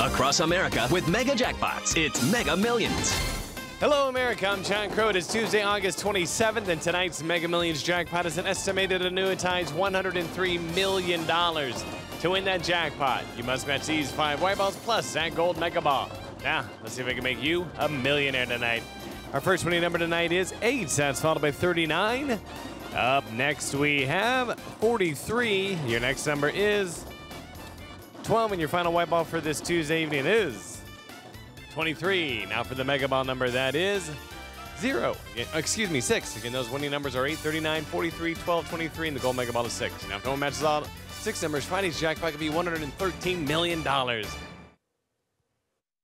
across America with mega jackpots. It's Mega Millions. Hello, America. I'm John Crow. It is Tuesday, August 27th, and tonight's Mega Millions jackpot is an estimated annuitized $103 million. To win that jackpot, you must match these five white balls plus that gold mega ball. Now, let's see if I can make you a millionaire tonight. Our first winning number tonight is 8. That's followed by 39. Up next, we have 43. Your next number is 12, and your final white ball for this Tuesday evening is 23. Now for the mega ball number, that is 0. Excuse me, 6. Again, those winning numbers are 8, 39, 43, 12, 23, and the gold mega ball is 6. Now if no one matches all six numbers, Friday's jackpot could be $113 million.